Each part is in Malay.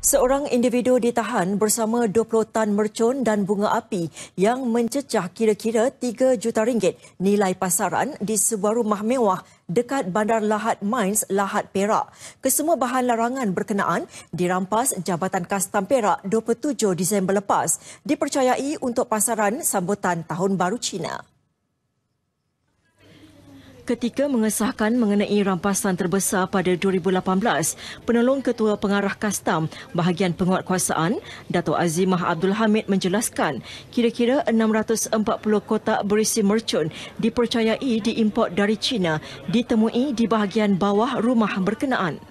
Seorang individu ditahan bersama 20 tan mercun dan bunga api yang mencecah kira-kira 3 juta ringgit nilai pasaran di sebuah rumah mewah dekat Bandar Lahad Mines, Lahad Perak. Kesemua bahan larangan berkenaan dirampas Jabatan Kastam Perak 27 Disember lepas dipercayai untuk pasaran sambutan Tahun Baru Cina. Ketika mengesahkan mengenai rampasan terbesar pada 2018, penolong Ketua Pengarah Kastam bahagian penguatkuasaan, Dato' Azimah Abdul Hamid menjelaskan kira-kira 640 kotak berisi mercun dipercayai diimport dari China ditemui di bahagian bawah rumah berkenaan.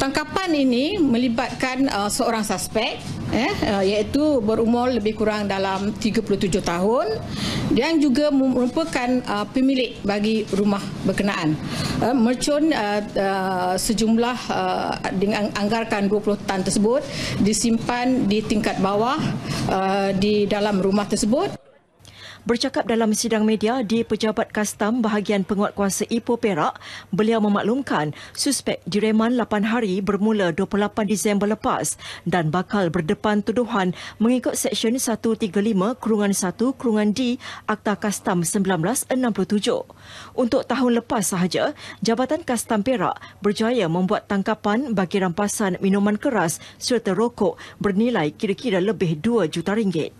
Tangkapan ini melibatkan uh, seorang suspek eh, uh, iaitu berumur lebih kurang dalam 37 tahun yang juga merupakan uh, pemilik bagi rumah berkenaan. Uh, mercun uh, uh, sejumlah uh, dengan anggarkan 20 tan tersebut disimpan di tingkat bawah uh, di dalam rumah tersebut. Bercakap dalam sidang media di Pejabat Kastam bahagian penguatkuasa Ipoh Perak, beliau memaklumkan suspek direman 8 hari bermula 28 Disember lepas dan bakal berdepan tuduhan mengikut Seksyen 135 Kurungan 1 Kurungan D Akta Kastam 1967. Untuk tahun lepas sahaja, Jabatan Kastam Perak berjaya membuat tangkapan bagi rampasan minuman keras serta rokok bernilai kira-kira lebih 2 juta ringgit.